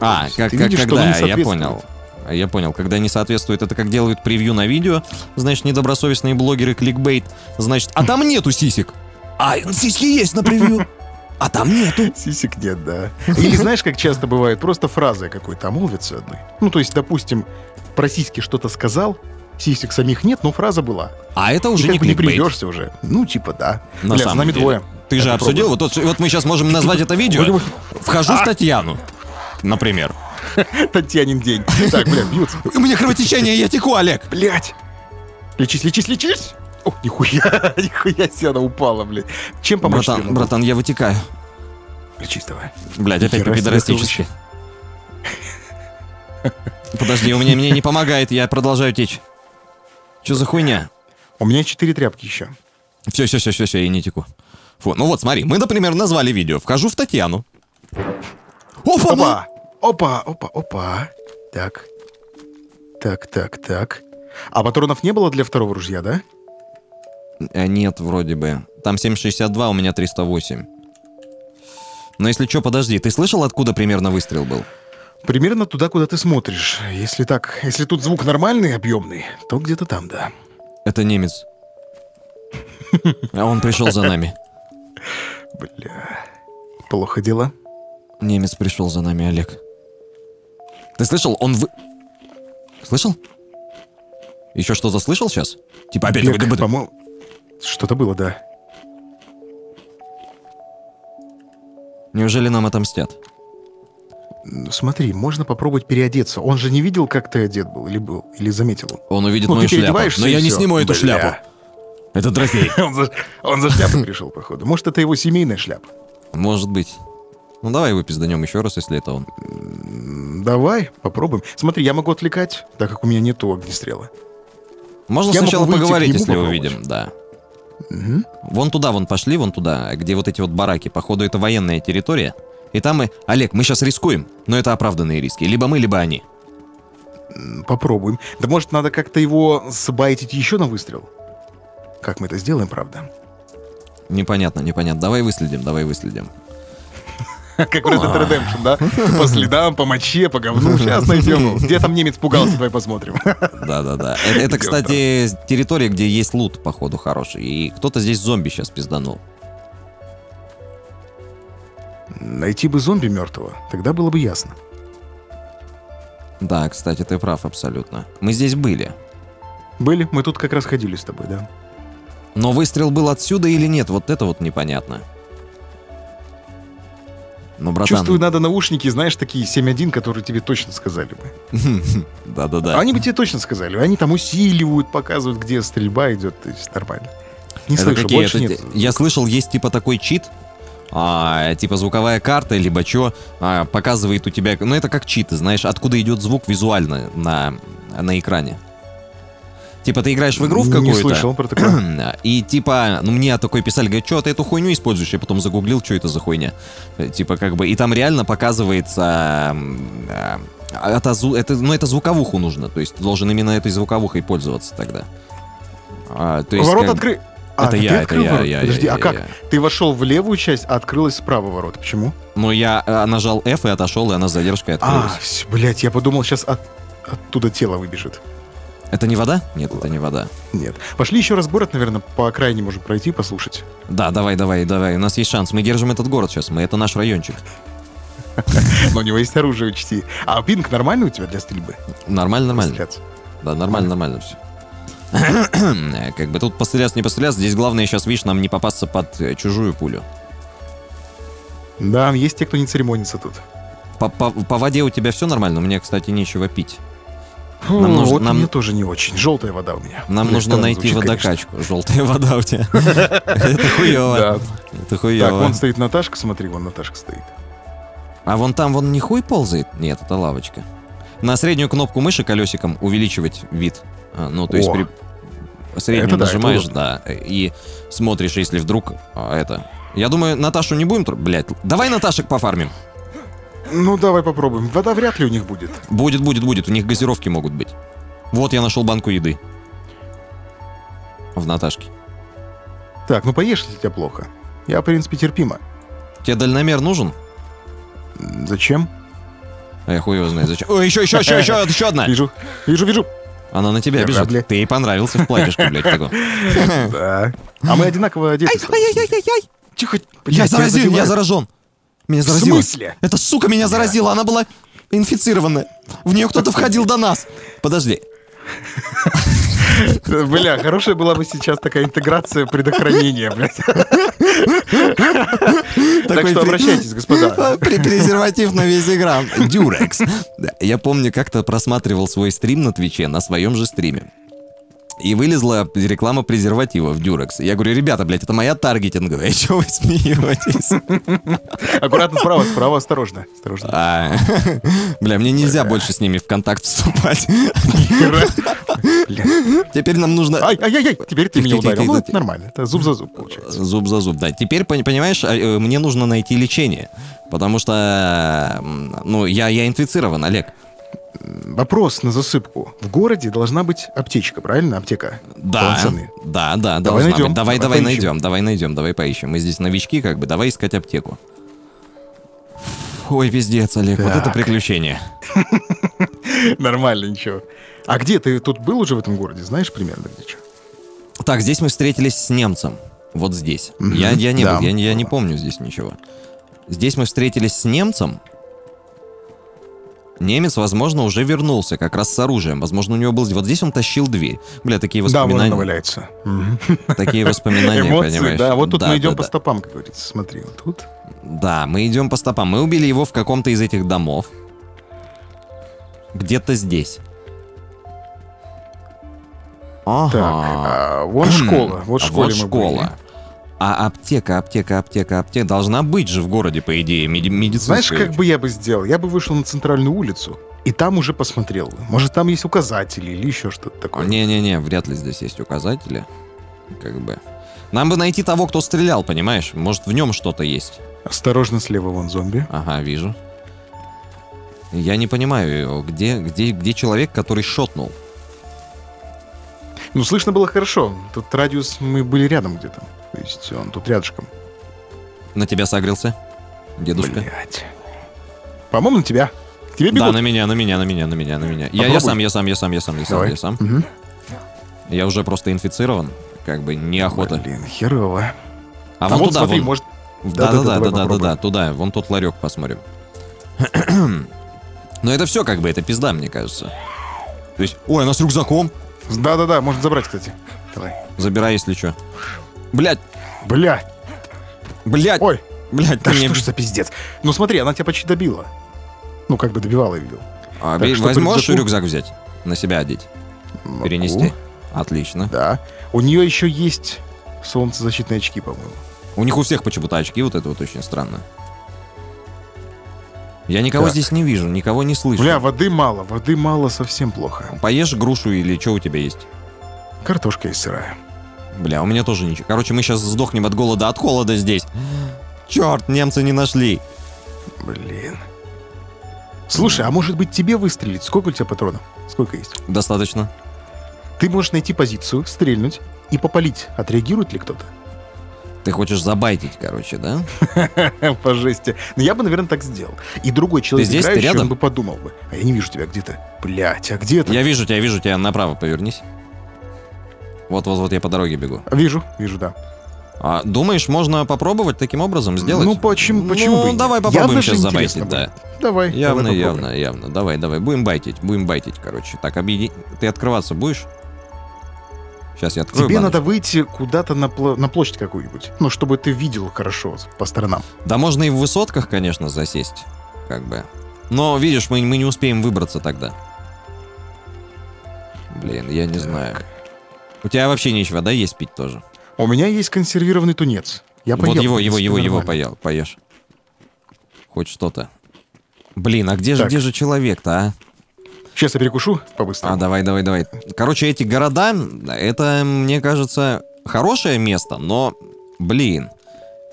А, как, как- видишь, когда, я понял. Я понял, когда не соответствует, это как делают превью на видео, значит, недобросовестные блогеры кликбейт, значит, а там нету сисек. А сиськи есть на превью, а там нету. Сисек нет, да. Или знаешь, как часто бывает, просто фразой какой-то омолвится одной. Ну, то есть, допустим, про сиськи что-то сказал, сисек самих нет, но фраза была. А это И уже как не бы не придешься уже. Ну, типа, да. На Бля, с самом нами деле. двое. Ты же Я обсудил, вот, вот, вот мы сейчас можем назвать это видео «Вхожу А! в Татьяну», например. Татьянин день. Так, бля, бьются. У меня кровотечение, я теку, Олег. Блять! Лечись, лечись, лечись! О, нихуя, нихуя себе она упала, блядь. Чем помочь тебе Братан, могу? братан, я вытекаю. Лечись давай. Блядь, опять по-пидорастически. Подожди, у меня мне не помогает, я продолжаю течь. Что за хуйня? У меня четыре тряпки еще. Все, все, все, все, все, я не теку. Фу, ну вот, смотри, мы, например, назвали видео «Вхожу в Татьяну». Опа! ну! Опа! Опа, опа, опа. Так. Так, так, так. А патронов не было для второго ружья, да? Э, Нет, вроде бы. Там 7,62, у меня 308. Но если что, подожди, ты слышал, откуда примерно выстрел был? Примерно туда, куда ты смотришь. Если так, если тут звук нормальный, объемный, то где-то там, да. Это немец. А он пришел за нами. Бля. Плохо дела. Немец пришел за нами, Олег. Ты слышал? Он вы... Слышал? Еще что-то слышал сейчас? Типа опять дыбы- по-моему, Что-то было, да. Неужели нам отомстят? Ну, Смотри, можно попробовать переодеться. Он же не видел, как ты одет был, или был, или заметил. Он увидит Ну, мою шляпу. Но я не сниму эту Бля. шляпу. Это трофей. Он за, он за шляпой пришел, походу. Может, это его семейная шляпа. Может быть. Ну давай его пизданем еще раз, если это он. Давай, попробуем. Смотри, я могу отвлекать, так как у меня нету огнестрела. Можно Я сначала поговорить, если попробовать. увидим, да. Мгм. Вон туда, вон пошли, вон туда, где вот эти вот бараки. Походу, это военная территория. И там мы... Олег, мы сейчас рискуем, но это оправданные риски. Либо мы, либо они. Попробуем. Да может, надо как-то его сбайтить еще на выстрел? Как мы это сделаем, правда? Непонятно, непонятно. Давай выследим, давай выследим. Как в Red Dead Redemption, да? По следам, по моче, по говну. Сейчас найдем. Где там немец пугался, давай посмотрим. Да-да-да. Это, кстати, территория, где есть лут, походу, хороший. И кто-то здесь зомби сейчас пизданул. Найти бы зомби мертвого, тогда было бы ясно. Да, кстати, ты прав абсолютно. Мы здесь были. Были, мы тут как раз ходили с тобой, да? Но выстрел был отсюда или нет, вот это вот непонятно. Ну, братан... Чувствую, надо наушники, знаешь, такие 7.1, которые тебе точно сказали бы. Да-да-да. Они бы тебе точно сказали. Они там усиливают, показывают, где стрельба идет. То есть нормально. Не Это слышу, какие? больше Это нет. Я слышал, есть типа такой чит, а, типа звуковая карта, либо что, показывает у тебя... Ну, это как читы, знаешь, откуда идет звук визуально на, на экране. Типа ты играешь в игру в Не какую-то... слышал про такое. И типа, ну мне такой писали, говорят, что ты эту хуйню используешь? Я потом загуглил, что это за хуйня. Типа как бы, и там реально показывается... а, Это, это, ну, это звуковуху нужно, то есть ты должен именно этой звуковухой пользоваться тогда. А, то есть, Ворот как- откры... А, это ты я, это открыл я, ворот? я, Подожди, я, а я, как? я. Ты вошел в левую часть, а открылась справа ворота. Почему? Ну, я э, нажал F и отошел, и она с задержкой А, открылась. блядь, я подумал, сейчас от... оттуда тело выбежит. Это не вода? Нет, это не вода. Нет. Пошли еще раз город, наверное, по окраине можем пройти, послушать. Да, давай, давай, давай. У нас есть шанс. Мы держим этот город сейчас. Мы это наш райончик. Но у него есть оружие, учти. А пинг нормальный у тебя для стрельбы? Нормально, нормально. Да, нормально, нормально все. Как бы тут постреляться, не постреляться. Здесь главное сейчас, видишь, нам не попасться под э, чужую пулю. Да, есть те, кто не церемонится тут. По, по- по воде у тебя все нормально? Мне, кстати, нечего пить. Фу, Нам нужно- вот нам- мне тоже не очень. Желтая вода у меня. Нам Бля, нужно найти звучит, конечно. водокачку. Желтая вода у тебя. Это хуево. Это Так, хуево. вон стоит Наташка, смотри, вон Наташка стоит. А вон там вон не хуй ползает? Нет, это лавочка. На среднюю кнопку мыши колесиком увеличивать вид. А, Ну, то есть при... Среднюю нажимаешь, да, и смотришь, если вдруг а, это... Я думаю, Наташу не будем... Блядь, давай Наташек пофармим. Ну, давай попробуем. Вода вряд ли у них будет. Будет, будет, будет. У них газировки могут быть. Вот я нашел банку еды. В Наташке. Так, ну поешь, если тебе плохо. Я, в принципе, терпимо. Тебе дальномер нужен? Зачем? А я хуй его знает зачем. Ой, еще, еще, еще, еще, еще одна. Вижу, вижу, вижу. Она на тебя Я бежит. Ты ей понравился в платьишко, блядь, таком. Да. А мы одинаково одеты. с тобой. Ай-яй-яй-яй-яй. Тихо. Я блядь, тебя заразил, я заражен. Меня В заразило. смысле? Эта сука меня заразила, она была инфицирована. В нее кто-то входил до нас. Подожди. Бля, хорошая была бы сейчас такая интеграция предохранения, блядь. Так что обращайтесь, господа. Презерватив на весь экран. Дюрекс. Я помню, как-то просматривал свой стрим на Твиче, на своем же стриме. И вылезла реклама презерватива в Дюрекс. Я говорю, ребята, блядь, это моя таргетинговая, чего вы смеетесь? Аккуратно справа, справа, осторожно. Осторожно. А, Бля, мне нельзя больше с ними в контакт вступать. Теперь нам нужно... Ай, ай, ай, ай, теперь ты меня ударил. Ну, нормально. Это зуб за зуб получается. Зуб за зуб, да. Теперь, пони- понимаешь, а, э, мне нужно найти лечение. Потому что, ну, я, я инфицирован, Олег. Вопрос на засыпку. В городе должна быть аптечка, правильно? Аптека. Да, Полноценная. да, да, Давай найдем, быть. Давай, давай поищем. найдем, давай найдем, давай поищем. Мы здесь новички, как бы, давай искать аптеку. Ой, пиздец, Олег, вот это Так. приключение. Нормально, ничего. А где ты тут был уже в этом городе? Знаешь примерно где что? Так, здесь мы встретились с немцем. Вот здесь. Я, я не да. был, я, я не помню здесь ничего. Здесь мы встретились с немцем. Немец, возможно, уже вернулся, как раз с оружием. Возможно, у него был... Вот здесь он тащил дверь. Бля, такие Да, воспоминания. валяется. Мгм. такие воспоминания, Эмоции, понимаешь? да. Вот тут Да, мы идем да, по да. стопам, как говорится. Смотри, вот тут. Да, мы идем по стопам. Мы убили его в каком-то из этих домов. Где-то здесь. Ага. Так, а, вон школа. Вот школа вот школа. А аптека, аптека, аптека, аптека должна быть же в городе, по идее, меди- медицинская. Знаешь, как бы я бы сделал? Я бы вышел на центральную улицу и там уже посмотрел. Может, там есть указатели или еще что-то такое. Не-не-не, вряд ли здесь есть указатели. Как бы. Нам бы найти того, кто стрелял, понимаешь? Может, в нем что-то есть. Осторожно, слева вон зомби. Ага, вижу. Я не понимаю, где, где, где человек, который шотнул? Ну, слышно было хорошо. Тут радиус, мы были рядом где-то. То есть он тут рядышком. На тебя согрелся? Дедушка? Блять. По-моему, на тебя. К тебе Да, бегут. на меня, на меня, на меня, на меня, на меня. Я, я сам, я сам, я сам, я сам, я сам, Давай. я сам. Я уже просто инфицирован. Как бы неохота. Блин, херово. А А вон туда, смотри, вон. может... Да, да, Да-да-да, да, давай да, да, да, попробуем. да, туда, вон тот ларек посмотрим. Но это все как бы, это пизда, мне кажется. То есть, ой, она с рюкзаком. Да-да-да, можно забрать, кстати. Давай. Забирай, если что. Блять, Бля, блять, ой, блять, да ты мне... что ж за пиздец. Ну смотри, она тебя почти добила. Ну, как бы добивала, я видел. А, Так, что возьмешь рюкзаку? рюкзак взять? На себя одеть? Могу. Перенести? Отлично. Да. У нее еще есть солнцезащитные очки, по-моему. У них у всех почему-то очки, вот это вот очень странно. Я никого Так. здесь не вижу, никого не слышу. Бля, воды мало, воды мало, совсем плохо. Поешь грушу или что у тебя есть? Картошка есть сырая. Бля, у меня тоже ничего. Короче, мы сейчас сдохнем от голода, от холода здесь. Черт, немцы не нашли. Блин. Слушай, а может быть тебе выстрелить? Сколько у тебя патронов? Сколько есть? Достаточно. Ты можешь найти позицию, стрельнуть и попалить. Отреагирует ли кто-то? Ты хочешь забайтить, короче, да? По жести. Ну, я бы, наверное, так сделал. И другой человек, здесь? Ты играющий, рядом? он бы подумал бы. А я не вижу тебя где-то. Блять, а где ты? Я вижу тебя, вижу тебя, направо повернись. Вот-вот-вот я по дороге бегу. Вижу, вижу, да. А, думаешь, можно попробовать таким образом сделать? Ну, почему, почему ну, бы давай попробуем Явно сейчас забайтить, да. Давай, Явно, давай явно, попробуем. явно. Давай, давай, будем байтить, будем байтить, короче. Так, объеди... Ты открываться будешь? Сейчас я открою Тебе баночку. надо выйти куда-то на, пла- на площадь какую-нибудь. Ну, чтобы ты видел хорошо по сторонам. Да можно и в высотках, конечно, засесть. Как бы. Но, видишь, мы, мы не успеем выбраться тогда. Блин, я не знаю. У тебя вообще нечего, да, есть пить тоже? У меня есть консервированный тунец. Я вот поел, его, в его, его, его нормально. поел, поешь. Хоть что-то. Блин, а где же, где же человек-то, а? Сейчас я перекушу по-быстрому. А, давай, давай, давай. Короче, эти города, это, мне кажется, хорошее место, но, блин,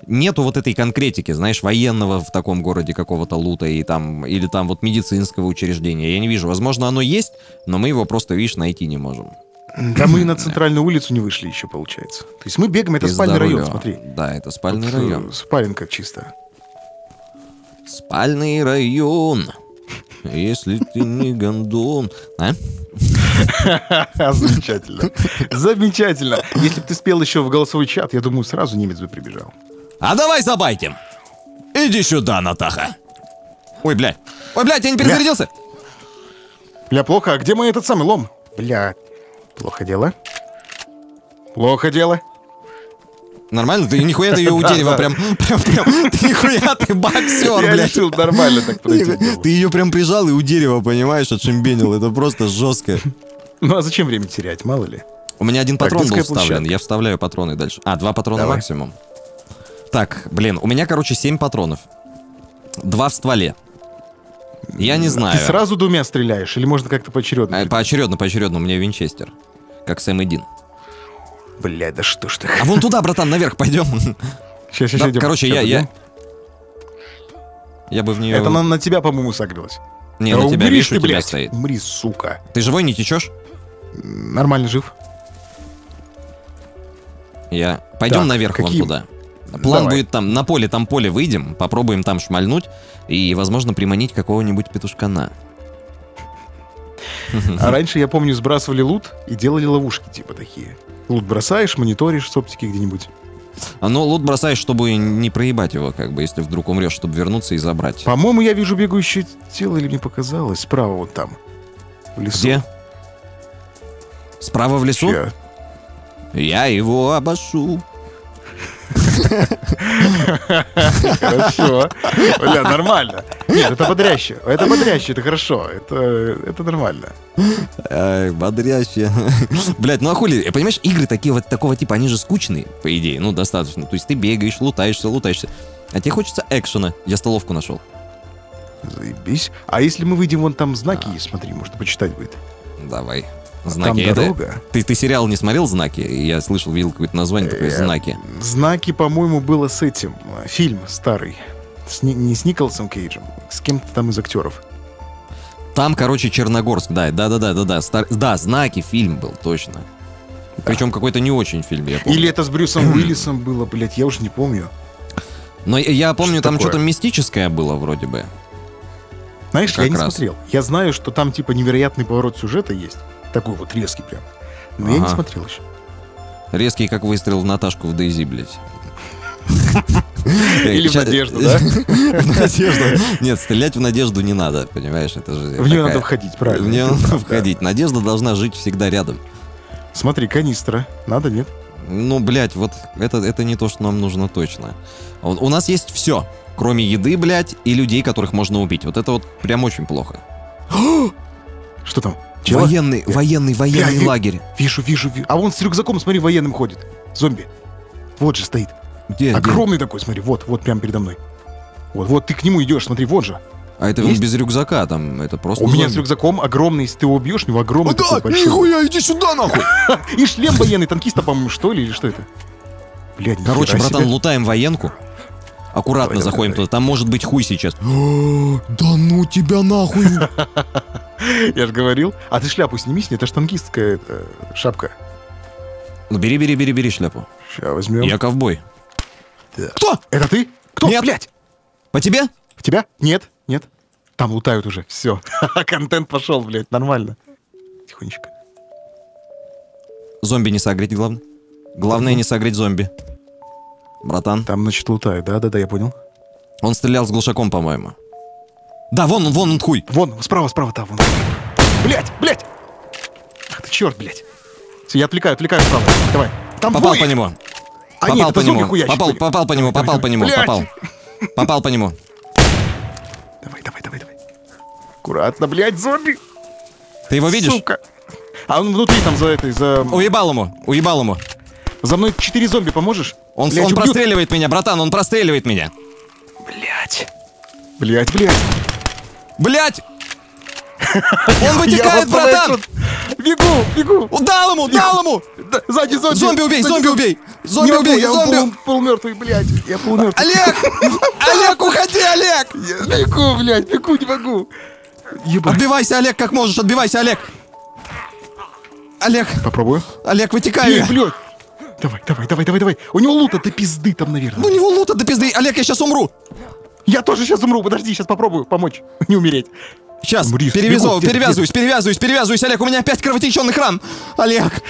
нету вот этой конкретики, знаешь, военного в таком городе какого-то лута и там, или там вот медицинского учреждения. Я не вижу. Возможно, оно есть, но мы его просто, видишь, найти не можем. Да мы на центральную улицу не вышли еще, получается. То есть мы бегаем, это Пизда спальный район, смотри. Да, это спальный э, район. Спаленка чисто. Спальный район. Если ты не гондон. А? Замечательно. Замечательно. Если бы ты спел еще в голосовой чат, я думаю, сразу немец бы прибежал. А давай забайтим. Иди сюда, Натаха. Ой, бля. Ой, блядь, я не Бля. перезарядился. Бля, плохо. А где мой этот самый лом? Бля, плохо дело. Плохо дело. Нормально? Ты нихуя ты ее у дерева прям, прям, прям, ты нихуя ты боксер, Я блядь. решил нормально так. Ты ее прям прижал и у дерева, понимаешь, отшимбенил. Это просто жестко. Ну а зачем время терять, мало ли? У меня один патрон был вставлен. Я вставляю патроны дальше. А, два патрона максимум. Так, блин, у меня, короче, семь патронов. Два в стволе. Я не знаю. Ты сразу двумя стреляешь или можно как-то поочередно? А, Поочередно, поочередно, у меня винчестер. Как Сэм и Дин. Бля, да что ж ты. А вон туда, братан, наверх пойдем. Сейчас, сейчас, Да, идем. короче, Щас я, я... идем. Я бы в нее... Это на, на тебя, по-моему, согрелось. Не, Да на тебя, видишь, у ты, тебя блядь. стоит. Умри, сука. Ты живой не течешь? Нормально жив. Я... Пойдем Так, наверх вон каким? туда. План Давай. будет там, на поле, там поле выйдем, попробуем там шмальнуть и, возможно, приманить какого-нибудь петушкана. А раньше, я помню, сбрасывали лут и делали ловушки типа такие. Лут бросаешь, мониторишь с оптики где-нибудь. А ну, лут бросаешь, чтобы не проебать его, как бы, если вдруг умрешь, чтобы вернуться и забрать. По-моему, я вижу бегающее тело, или мне показалось, справа вот там. В лесу. Где? Справа в лесу? Ща. Я его обошу. Хорошо. Бля, нормально. Нет, это бодряще. Это бодряще, это хорошо. Это, это нормально. Ай, бодряще. Блять, ну а хули, понимаешь, игры такие вот такого типа, они же скучные, по идее, ну, достаточно. То есть ты бегаешь, лутаешься, лутаешься. А тебе хочется экшена. Я столовку нашел. Заебись. А если мы выйдем, вон там знаки есть, смотри, можно почитать будет. Давай. А Знаки. Там Это- дорога. Ты, ты сериал не смотрел «Знаки»? Я слышал, видел какое-то название такое Э, «Знаки». Знаки, по-моему, было с этим. э, Фильм старый. С не с Николасом Кейджем, с кем-то там из актеров. Там, короче, Черногорск, да, да, да, да, да, да, стар- да, «Знаки» фильм был, точно. Причем какой-то не очень фильм, я помню. Или это с Брюсом Уиллисом было, блядь, я уже не помню. Но я- я помню, Что там такое? что-то мистическое было вроде бы. Знаешь, Как я не раз. смотрел. Я знаю, что там типа невероятный поворот сюжета есть. Такой вот резкий прям. Но я не Ага. смотрел еще. Резкий, как выстрел в Наташку в Дейзи, блядь. Или в Надежду, да? В Надежду. Нет, стрелять в Надежду не надо, понимаешь? Это же В нее надо входить, правильно. В нее надо входить. Надежда должна жить всегда рядом. Смотри, канистра. Надо, нет? Ну, блядь, вот это, это не то, что нам нужно точно. У, у нас есть все, кроме еды, блядь, и людей, которых можно убить. Вот это вот прям очень плохо. Что там? Чего? Военный, военный, военный Бля, лагерь. Вижу, вижу, вижу. А вон с рюкзаком, смотри, военным ходит. Зомби. Вот же стоит. Где, где? Огромный такой, смотри, вот, вот прямо передо мной. Вот, вот ты к нему идешь, смотри, вот же. А это он Есть? без рюкзака, там, это просто У меня зомби. с рюкзаком огромный, если ты его убьешь, у него огромный такой большой. нихуя, иди сюда, нахуй! И шлем военный, танкиста, по-моему, что ли, или что это? Блядь, Короче, братан, себе. лутаем военку. Аккуратно Давай, заходим давай, туда. Там может быть хуй сейчас. Да ну тебя нахуй! Я же говорил. А ты шляпу сними, с ней, это ж танкистская это, шапка. Ну бери, бери, бери, бери шляпу. Сейчас возьмем. Я ковбой. Кто? Это ты? Кто? Нет. Блядь! По тебе? В тебя? Нет, нет. Там лутают уже. Все. Контент пошел, блядь, нормально. Тихонечко. Зомби не согреть, главное. Главное не согреть зомби. Братан. Там, значит, лутают. Да-да-да, я понял. Он стрелял с глушаком, по-моему. Да, вон он, вон он хуй. Вон, справа, справа, там, вон. Блядь, блядь! Ах ты черт, блядь. Всё, я отвлекаю, отвлекаю справа. Давай. Там Попал двое. по нему. А Попал нет, по нему. Попал, попал по нему, Давай, попал по давай, нему, блядь. попал. Попал по нему. Давай, давай, давай, давай. Аккуратно, блядь, зомби. Ты его видишь? Сука. А он внутри там за этой, за... Уебал ему, уебал ему. За мной четыре зомби, поможешь? Он, Блядь, он убьют. простреливает меня, братан, он простреливает меня. Блядь. Блядь, блядь. Блять! Он Я вытекает, братан! Бегу, бегу. Дал ему, дал ему! Сзади зомби. Зомби убей, зомби убей! Зомби убей, я зомби! пол, полумертвый, блядь. Я полумертвый. Олег! Олег, уходи, Олег! Я бегу, блядь, бегу, не могу. Ебать. Отбивайся, Олег, как можешь, отбивайся, Олег! Олег, Попробую. Олег, вытекай! Блядь. Давай, давай, давай, давай, давай. У него лута до пизды там, наверное. У него лута до пизды! Олег, я сейчас умру! Я тоже сейчас умру. Подожди, сейчас попробую помочь. Не умереть. Сейчас, Умри, перевязываю, бегу, где- перевязываюсь, перевязываюсь, перевязываюсь, Олег, у меня опять кровотеченных ран! Олег!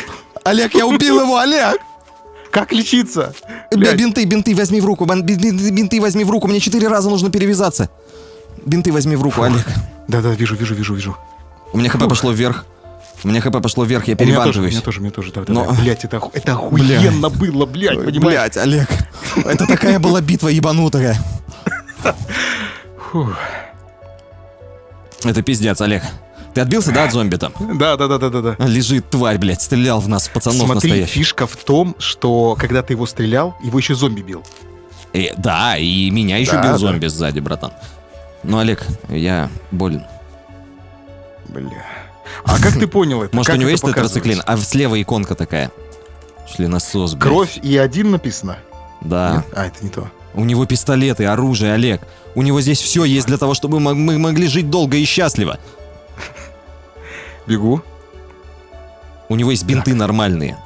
Олег, я убил его, Олег! Как лечиться? Блядь. Бинты, бинты возьми в руку, бинты возьми в руку, мне четыре раза нужно перевязаться. Бинты возьми в руку, Олег. Да-да, вижу, вижу, вижу, вижу. У меня хп пошло вверх. У меня хп пошло вверх, я тоже, у меня тоже, у меня тоже. Да, да, Но- да. Блядь, это, это охуенно было, блядь, понимаешь? Блять, Олег. Это такая была битва ебанутая. Это пиздец, Олег. Ты отбился, да, от зомби там? Да, да, да, да, да, да. Лежит тварь, блядь, стрелял в нас, пацанов Смотри, настоящих. фишка в том, что когда ты его стрелял, его еще зомби бил. Э, да, и меня еще Да, бил да. зомби сзади, братан. Ну, Олег, я болен. Бля. А как ты понял это? Может, Как у него это есть тетрациклин, а слева иконка такая. Членосос, блядь. Кровь и один написано? Да. Нет? А, это не то. У него пистолеты, оружие, Олег. У него здесь все есть для того, чтобы мы могли жить долго и счастливо. Бегу. У него есть бинты нормальные.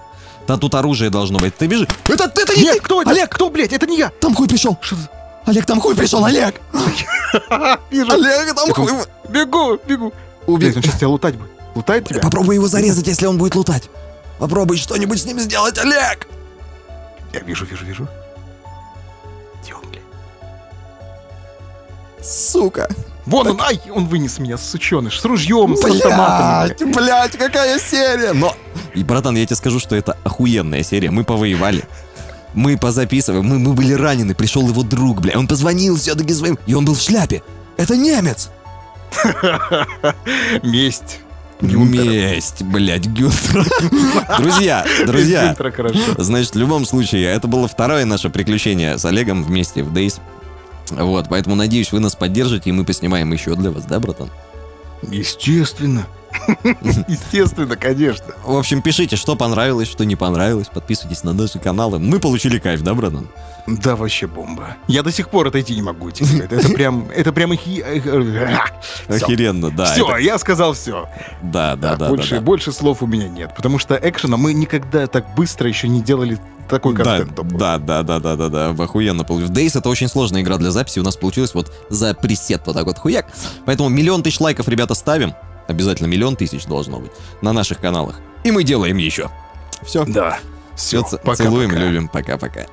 Да тут оружие должно быть. Ты видишь? Это, это не Нет, ты! кто это? Олег! Кто, блядь? Это не я. Там хуй пришел! Что за... Олег, там хуй пришел, Олег! Вижу. Олег, там хуй... Бегу, бегу. Убей. Он сейчас тебя лутать будет. Лутает тебя? Попробуй его зарезать, если он будет лутать. Попробуй что-нибудь с ним сделать, Олег! Я вижу, вижу, вижу. Сука! Вон он, ай, он вынес меня, сученыш, с ружьем, с автоматом. Блять, блять, какая серия! Но... И, братан, я тебе скажу, что это охуенная серия. Мы повоевали. Мы позаписываем, мы, мы были ранены, пришел его друг, бля. Он позвонил все-таки своим, и он был в шляпе. Это немец! Месть. Гюнтера. Месть, блядь, Гюнтер. Друзья, друзья. Значит, в любом случае, это было второе наше приключение с Олегом вместе в Days. Вот, поэтому надеюсь, вы нас поддержите, и мы поснимаем еще для вас, да, братан? Естественно. Естественно, конечно. В общем, пишите, что понравилось, что не понравилось, подписывайтесь на наши каналы. Мы получили кайф, да, братан? Да, вообще бомба. Я до сих пор отойти не могу. Это, прям, это прям. Все, Охеренно, да. это- я сказал все. Да, да, да, больше, больше слов у меня нет. Потому что экшена мы никогда так быстро еще не делали такой контент. да, да, да, да, да, да, охуенно получилось. Days это очень сложная игра для записи, у нас получилось вот за пресет вот так вот хуяк. Поэтому миллион тысяч лайков, ребята, ставим. Обязательно миллион тысяч должно быть на наших каналах. И мы делаем еще. Все. Да. Все, Все, пока, целуем, пока. любим. Пока-пока.